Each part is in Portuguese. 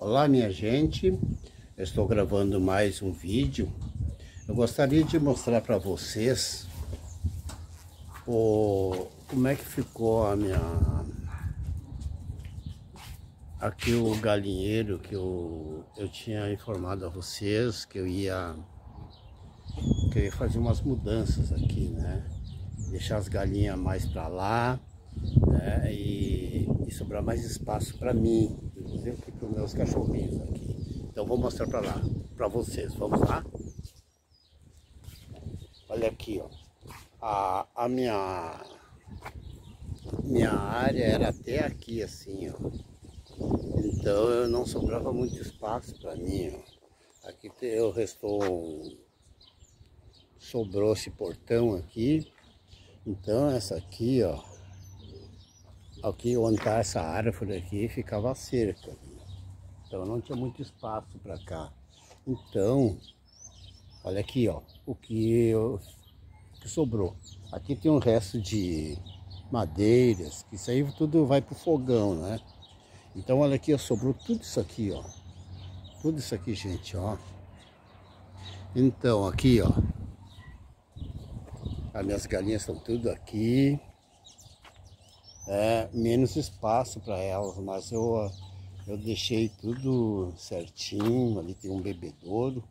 Olá minha gente, eu estou gravando mais um vídeo. Eu gostaria de mostrar para vocês o, como é que ficou a minha aqui o galinheiro que eu, eu tinha informado a vocês que eu ia que eu ia fazer umas mudanças aqui, né? Deixar as galinhas mais para lá né? e, e sobrar mais espaço para mim, inclusive para os meus cachorrinhos aqui. Então vou mostrar para lá, para vocês. Vamos lá? Olha aqui, ó. A, a minha minha área era até aqui assim, ó. Então eu não sobrava muito espaço para mim, ó. Aqui eu restou sobrou esse portão aqui. Então essa aqui, ó, aqui onde está essa árvore aqui ficava cerca. Então não tinha muito espaço para cá. Então, olha aqui, ó, o que, eu, o que sobrou. Aqui tem um resto de madeiras, que isso aí tudo vai pro fogão, né? Então olha aqui, ó, sobrou tudo isso aqui, ó. Tudo isso aqui, gente, ó. Então, aqui, ó. As minhas galinhas estão tudo aqui é, menos espaço para elas, mas eu, eu deixei tudo certinho, ali tem um bebedouro,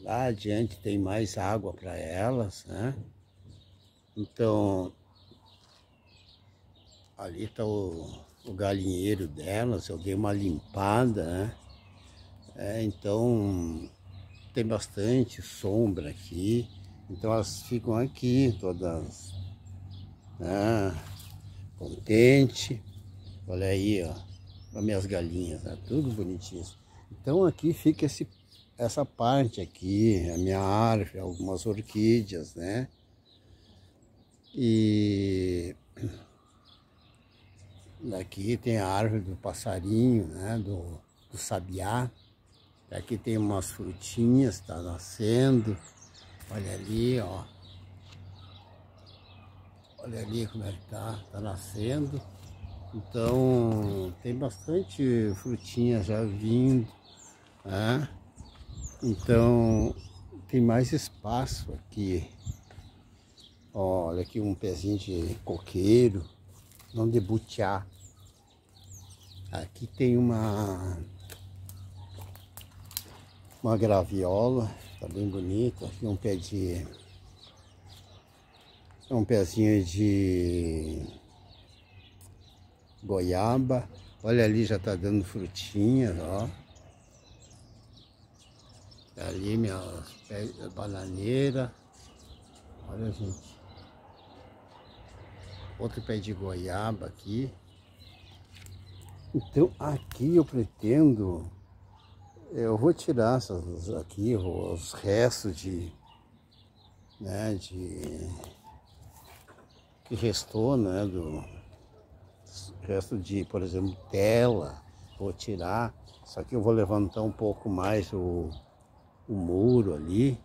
lá adiante tem mais água para elas, né? Então, ali está o, o galinheiro delas, eu dei uma limpada, né? É, então, tem bastante sombra aqui, então elas ficam aqui todas, né? Contente. Olha aí, ó, as minhas galinhas, tá tudo bonitinho. Então aqui fica esse, essa parte aqui, a minha árvore, algumas orquídeas, né? E daqui tem a árvore do passarinho, né? Do, do sabiá. Aqui tem umas frutinhas, tá nascendo. Olha ali, ó. Olha ali como é que tá, tá nascendo. Então tem bastante frutinha já vindo, né? Então tem mais espaço aqui. Olha aqui um pezinho de coqueiro, não de butiá. Aqui tem uma uma graviola, tá bem bonita. Aqui um pé de é um pezinho de goiaba. Olha ali, já tá dando frutinhas, ó. Ali minha bananeira. Olha, gente. Outro pé de goiaba aqui. Então, aqui eu pretendo... Eu vou tirar essas aqui, os restos de... Né, de que restou, né, do resto de, por exemplo, tela, vou tirar, só que eu vou levantar um pouco mais o, o muro ali.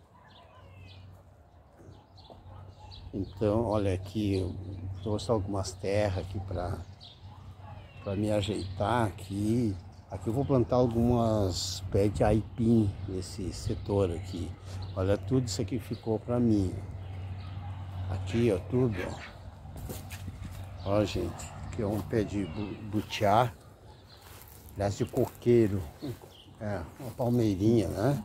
Então, olha aqui, eu trouxe algumas terras aqui para me ajeitar aqui. Aqui eu vou plantar algumas pés de aipim nesse setor aqui. Olha tudo isso aqui ficou para mim. Aqui, ó, tudo, ó. Ó, gente, aqui é um pé de butiá, aliás, de coqueiro. É, uma palmeirinha, né?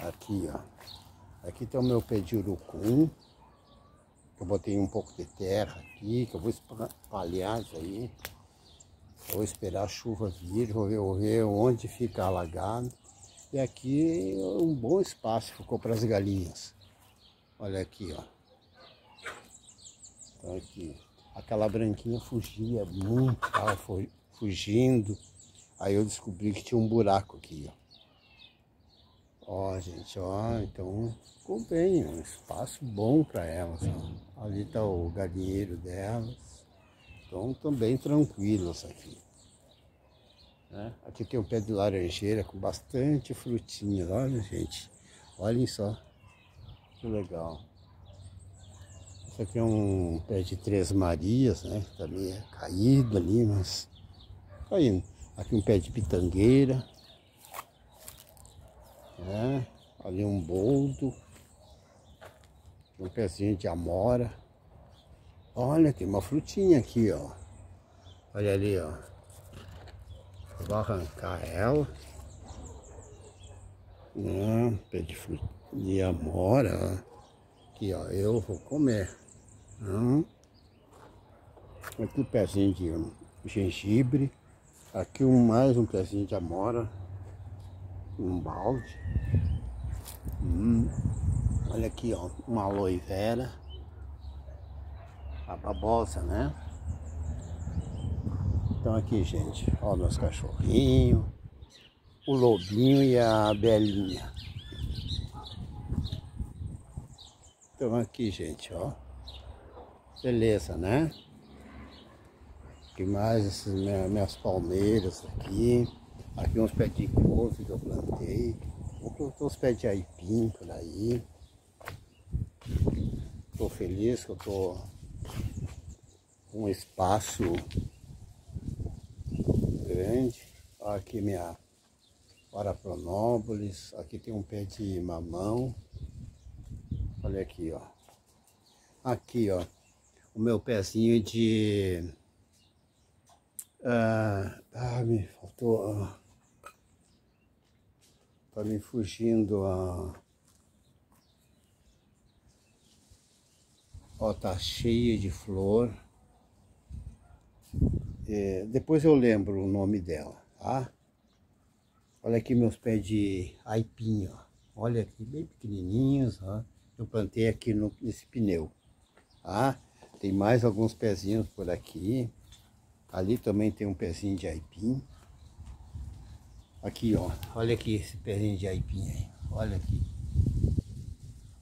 Aqui, ó. Aqui tem o meu pé de urucum. Eu botei um pouco de terra aqui, que eu vou espalhar isso aí. Vou esperar a chuva vir, vou ver, vou ver onde fica alagado. E aqui um bom espaço ficou para as galinhas. Olha aqui, ó. Então aqui aquela branquinha fugia muito, estava fugindo. Aí eu descobri que tinha um buraco aqui, ó. Ó, gente, ó, então ficou bem, um espaço bom para elas, ó. Ali tá o galinheiro delas. Então bem tranquilos aqui. Né? Aqui tem um pé de laranjeira com bastante frutinha, olha gente. Olhem só, que legal. Isso aqui é um pé de Três Marias, né? Também é caído ali, mas caindo. Aqui um pé de pitangueira. É, ali um boldo. Um pezinho de amora. Olha, tem uma frutinha aqui, ó. Olha ali, ó. Vou arrancar ela. Né? Pé de, de amora. Aqui, ó. Eu vou comer. Hum. Aqui um pezinho de gengibre. Aqui um, mais um pezinho de amora. Um balde. Hum. Olha aqui, ó. Uma aloe vera. A babosa, né? Então aqui, gente, ó, meus cachorrinhos, o lobinho e a belinha. Então aqui, gente, ó. Beleza, né? Aqui mais essas minhas, minhas palmeiras aqui. Aqui uns pés de couve que eu plantei. Uns pés de aipim por aí. Tô feliz que eu tô com um espaço grande. Aqui minha Parapronópolis. Aqui tem um pé de mamão. Olha aqui, ó. Aqui, ó. O meu pezinho de... Ah, ah me faltou... Ah, tá me fugindo a... Ó, tá cheia de flor. É, depois eu lembro o nome dela, tá? Olha aqui meus pés de aipim, ó. Olha aqui, bem pequenininhos, ó eu plantei aqui no, nesse pneu. Tá? Tem mais alguns pezinhos por aqui. Ali também tem um pezinho de aipim. Aqui, ó. Olha aqui esse pezinho de aipim aí. Olha aqui.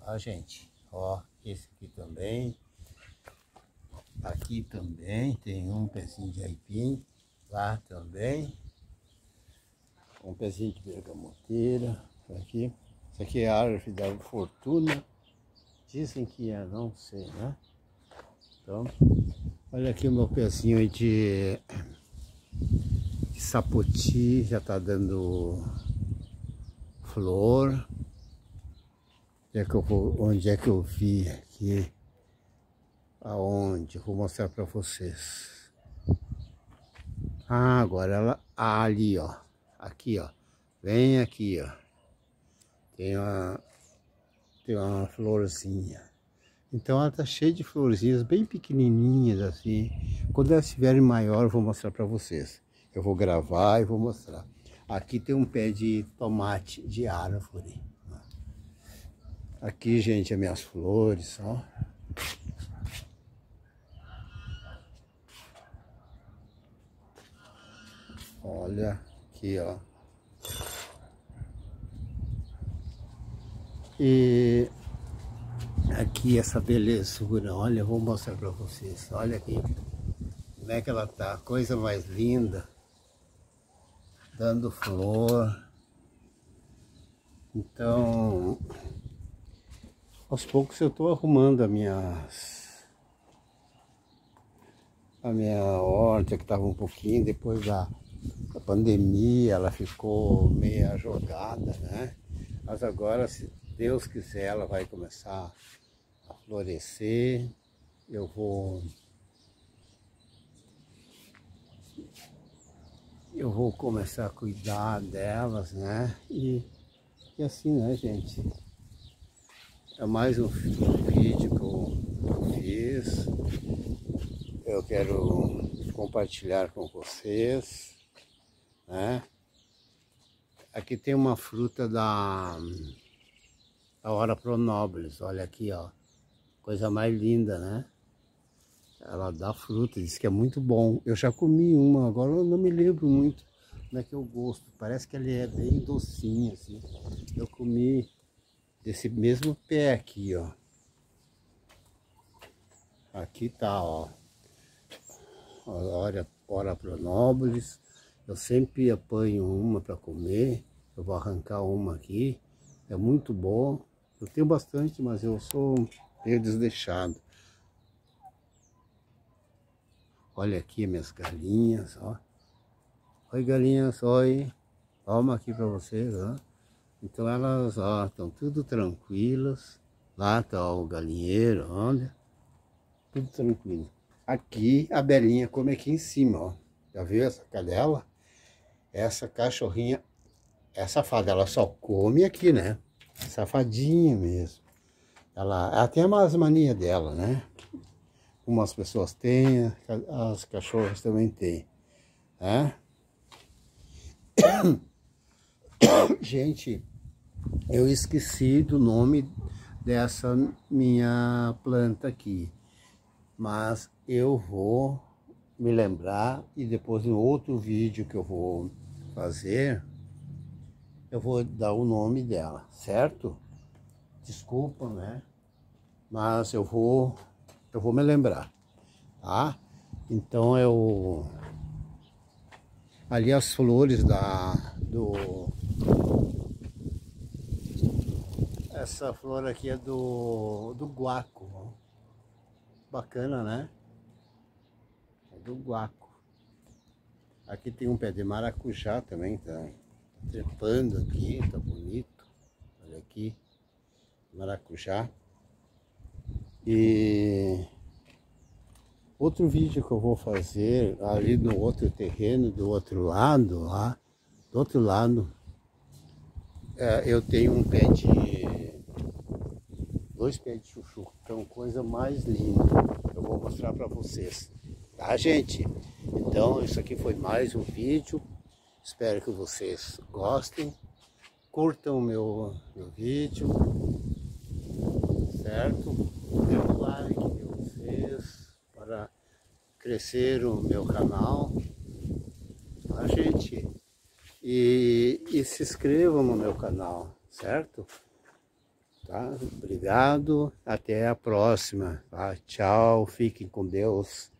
Ó, gente. Ó, esse aqui também. Aqui também tem um pezinho de aipim. Lá também. Um pezinho de bergamoteira. Aqui. Isso aqui é a árvore da fortuna. Dizem que é, não sei, né? Então, olha aqui o meu pezinho de, de sapoti, já tá dando flor. Onde é que eu, onde é que eu vi aqui? Aonde? Vou mostrar para vocês. Ah, agora ela ah, ali, ó. Aqui, ó. Vem aqui, ó. Tem uma tem uma florzinha. Então ela tá cheia de florzinhas bem pequenininhas assim. Quando elas estiverem maior eu vou mostrar para vocês. Eu vou gravar e vou mostrar. Aqui tem um pé de tomate de árvore. Aqui, gente, as minhas flores, ó. Olha aqui, ó. E aqui essa belezura, olha, vou mostrar para vocês. Olha aqui como é que ela tá, coisa mais linda. Dando flor. Então, aos poucos eu estou arrumando a minha a minha horta que estava um pouquinho depois da, da pandemia, ela ficou meia jogada, né? Mas agora, se Deus quiser, ela vai começar florescer. Eu vou eu vou começar a cuidar delas, né? E, e assim, né, gente? É mais um vídeo que eu fiz. Eu quero compartilhar com vocês, né? Aqui tem uma fruta da a hora pronoblis, olha aqui, ó. Coisa mais linda, né? Ela dá fruta, diz que é muito bom. Eu já comi uma, agora eu não me lembro muito como é que eu gosto. Parece que ele é bem docinho, assim. Eu comi desse mesmo pé aqui, ó. Aqui tá, ó. Hora, hora pronoblis. Eu sempre apanho uma para comer. Eu vou arrancar uma aqui. É muito bom. Eu tenho bastante, mas eu sou meio desleixado. Olha aqui minhas galinhas, ó. Oi, galinhas, oi. Toma aqui para vocês, ó. Então elas, ó, estão tudo tranquilas. Lá tá o galinheiro, olha. Tudo tranquilo. Aqui a Belinha come aqui em cima, ó. Já viu essa cadela? Essa cachorrinha é safada, ela só come aqui, né? Safadinha mesmo. Ela, ela tem umas manias dela, né? Umas pessoas têm, as cachorras também têm. Né? Gente, eu esqueci do nome dessa minha planta aqui. Mas eu vou me lembrar e depois no outro vídeo que eu vou fazer, eu vou dar o nome dela, certo? Desculpa, né? Mas eu vou, eu vou me lembrar, tá? Então eu ali as flores da do essa flor aqui é do do guaco, bacana, né? É do guaco. Aqui tem um pé de maracujá também, tá? trepando aqui, tá bonito. Olha aqui, maracujá. E outro vídeo que eu vou fazer ali no outro terreno, do outro lado, lá, do outro lado, é, eu tenho um pé de dois pés de chuchu, que é uma coisa mais linda. Eu vou mostrar para vocês, tá gente? Então isso aqui foi mais um vídeo. Espero que vocês gostem. Curtam o meu, meu vídeo. Certo? Um like de vocês para crescer o meu canal. Tá, gente? E, e se inscrevam no meu canal, certo? Tá? Obrigado, até a próxima. Tá? Tchau, fiquem com Deus.